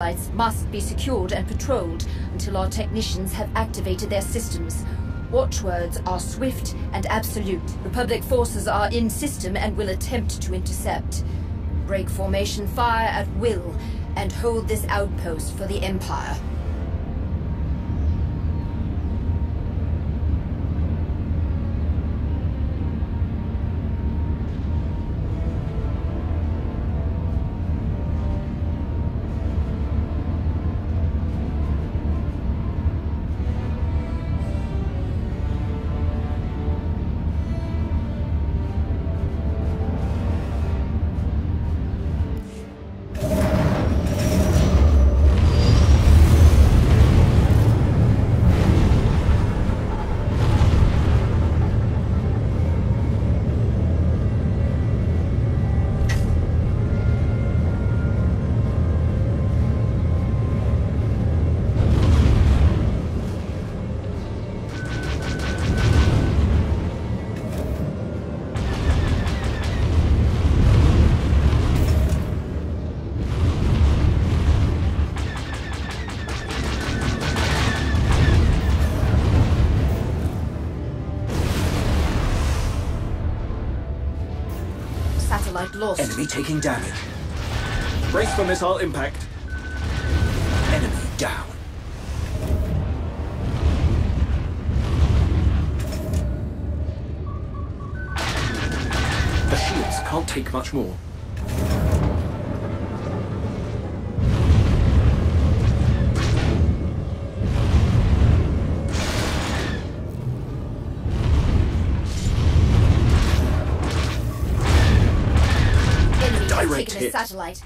satellites must be secured and patrolled until our technicians have activated their systems. Watchwords are swift and absolute. Republic forces are in system and will attempt to intercept. Break formation fire at will and hold this outpost for the Empire. Satellite lost. Enemy taking damage. Brace for missile impact. Enemy down. The shields can't take much more. Satellite.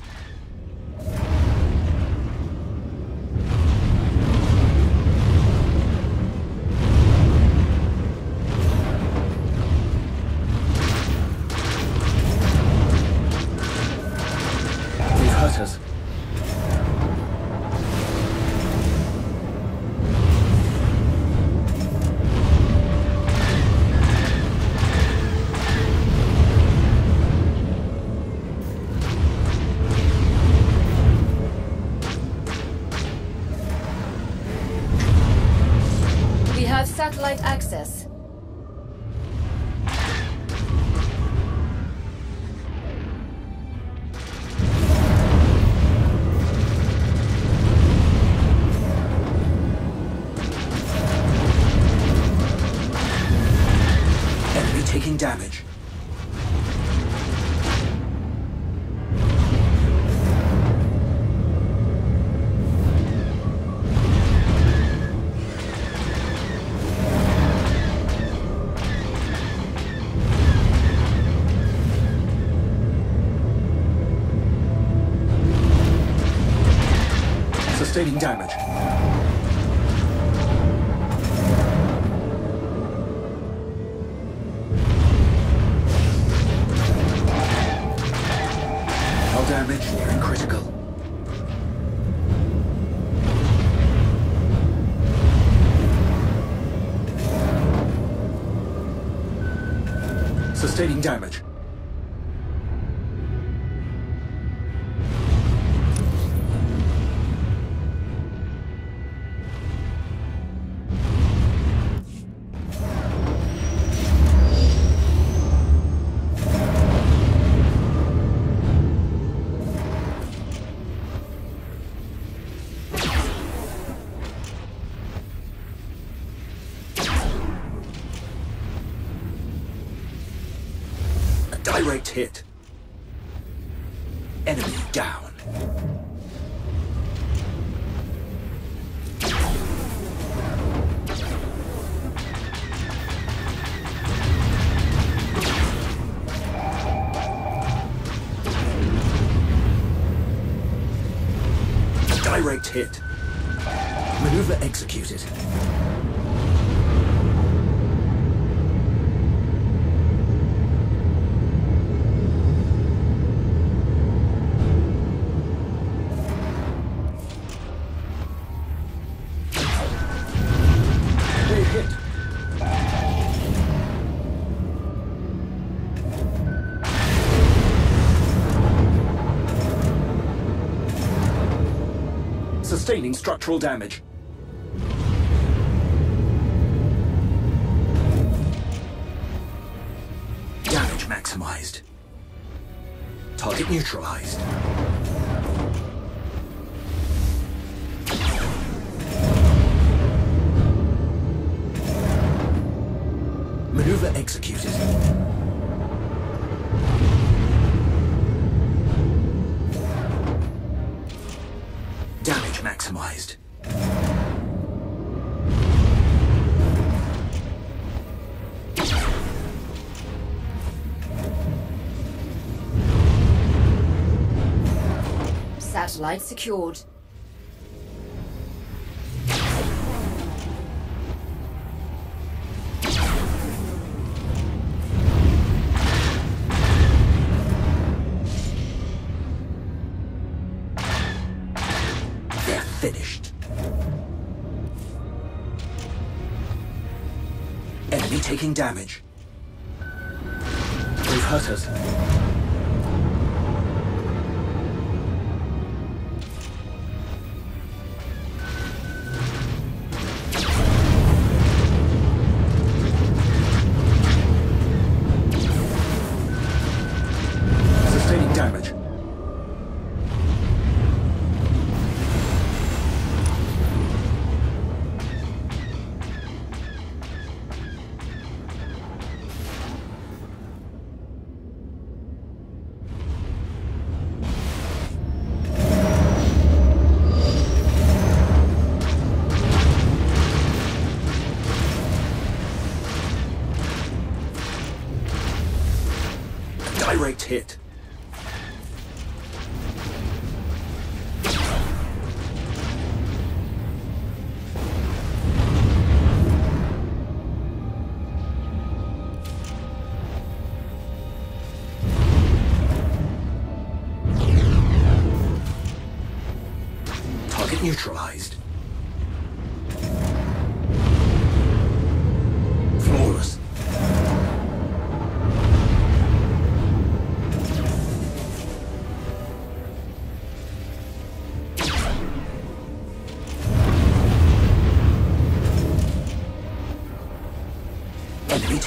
Satellite access. Enemy taking damage. Sustaining damage. Hull damage nearing critical. Sustaining damage. Hit. Enemy down. Direct hit. Maneuver executed. Sustaining structural damage. Damage maximized. Target neutralized. Maneuver executed. Satellite secured. They're finished. Enemy taking damage. They've hurt us. Hit. Target neutralized.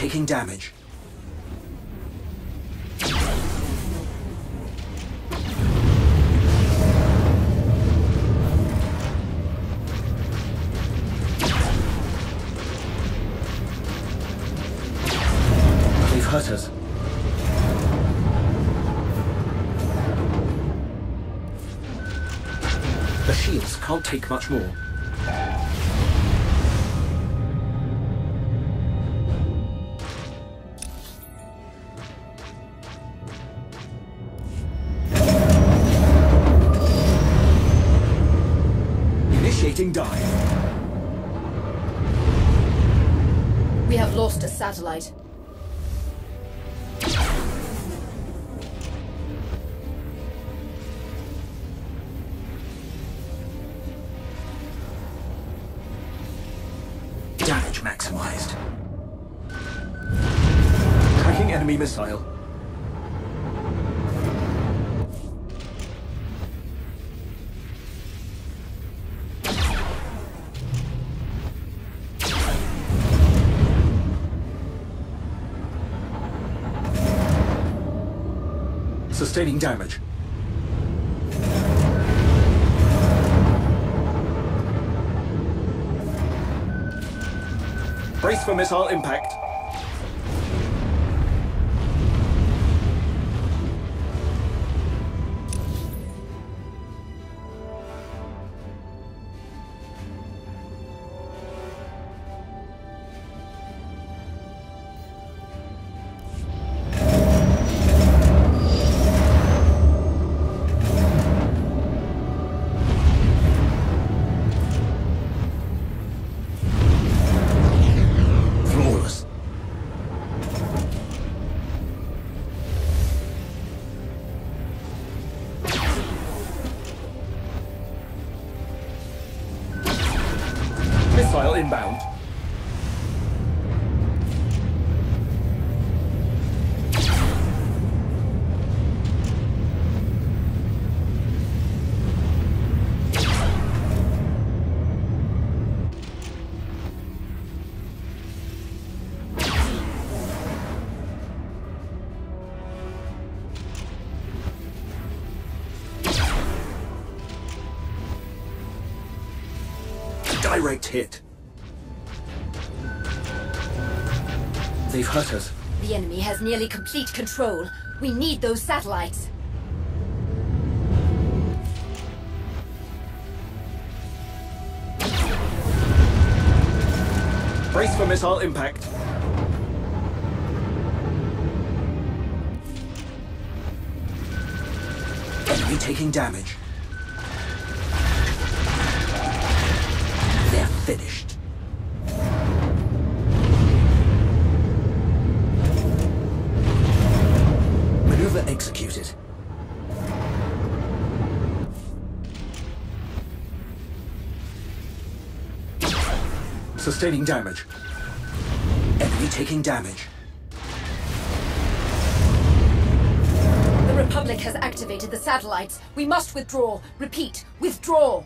Taking damage. They've hurt us. The shields can't take much more. Initiating dive. We have lost a satellite. Damage maximized. Tracking enemy missile. Sustaining damage. Brace for missile impact. Direct hit. They've hurt us. The enemy has nearly complete control. We need those satellites. Brace for missile impact. Enemy taking damage. Finished. Maneuver executed. Sustaining damage. Enemy taking damage. The Republic has activated the satellites. We must withdraw. Repeat, withdraw.